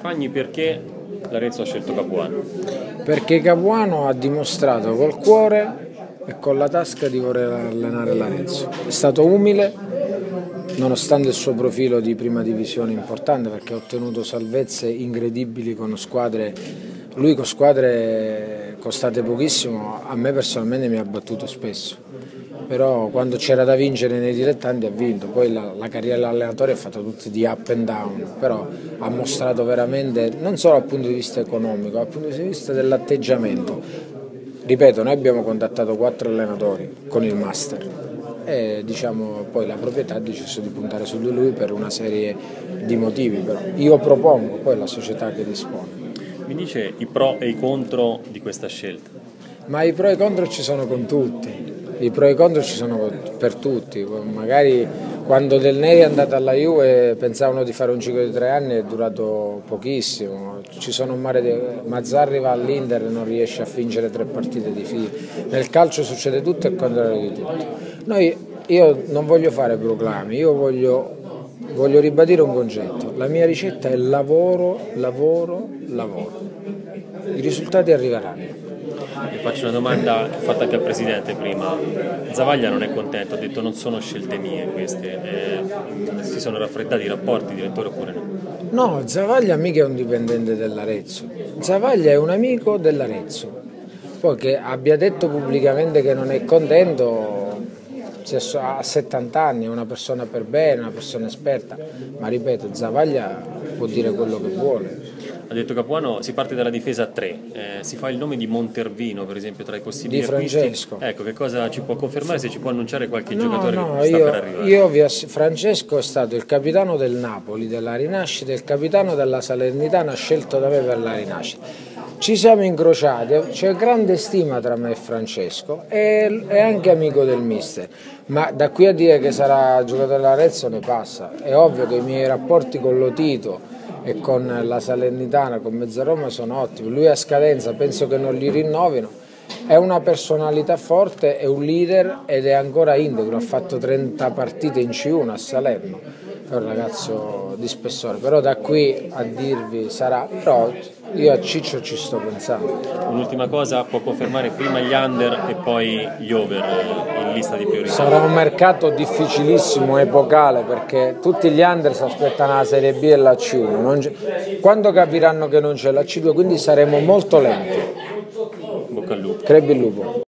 Pagni perché l'Arezzo ha scelto Capuano? Perché Capuano ha dimostrato col cuore e con la tasca di voler allenare l'Arezzo. È stato umile, nonostante il suo profilo di prima divisione importante, perché ha ottenuto salvezze incredibili con squadre. Lui con squadre costate pochissimo, a me personalmente mi ha battuto spesso però quando c'era da vincere nei dilettanti ha vinto, poi la, la carriera dell'allenatore è fatta tutti di up and down, però ha mostrato veramente, non solo dal punto di vista economico, dal punto di vista dell'atteggiamento. Ripeto, noi abbiamo contattato quattro allenatori con il master e diciamo, poi la proprietà ha deciso di puntare su di lui per una serie di motivi, però io propongo poi la società che dispone. Mi dice i pro e i contro di questa scelta? Ma i pro e i contro ci sono con tutti i pro e i contro ci sono per tutti, magari quando Del Neri è andato alla Juve pensavano di fare un ciclo di tre anni e è durato pochissimo, ci sono un mare di... Mazzarri va all'Inter e non riesce a fingere tre partite di fila, nel calcio succede tutto e il contrario di tutto. Noi, io non voglio fare proclami, io voglio, voglio ribadire un concetto, la mia ricetta è lavoro, lavoro, lavoro, i risultati arriveranno. Vi faccio una domanda fatta anche al Presidente prima. Zavaglia non è contento, ha detto non sono scelte mie queste. Eh, si sono raffreddati i rapporti, direttore, oppure no? No, Zavaglia mica è un dipendente dell'Arezzo. Zavaglia è un amico dell'Arezzo. Poi che abbia detto pubblicamente che non è contento, ha 70 anni, è una persona per bene, una persona esperta, ma ripeto, Zavaglia può dire quello che vuole ha detto Capuano si parte dalla difesa a tre, eh, si fa il nome di Montervino per esempio tra i possibili di Francesco. Ecco, che cosa ci può confermare se ci può annunciare qualche no, giocatore no, che sta io, per arrivare? Io vi ass- Francesco è stato il capitano del Napoli, della rinascita, il capitano della Salernitana scelto da me per la rinascita. Ci siamo incrociati, c'è grande stima tra me e Francesco e è anche amico del mister, ma da qui a dire che sarà giocatore dell'Arezzo ne passa. È ovvio che i miei rapporti con Lotito e con la Salernitana, con Mezzaroma sono ottimi. Lui a scadenza penso che non li rinnovino. È una personalità forte, è un leader ed è ancora integro, ha fatto 30 partite in C1 a Salerno, è un ragazzo di spessore, però da qui a dirvi sarà, però io a Ciccio ci sto pensando. Un'ultima cosa, può confermare prima gli under e poi gli over in lista di priorità? Sarà un mercato difficilissimo, epocale, perché tutti gli under si aspettano la Serie B e la C1. Quando capiranno che non c'è la C2, quindi saremo molto lenti. Bocca al lupo. Crepi il lupo.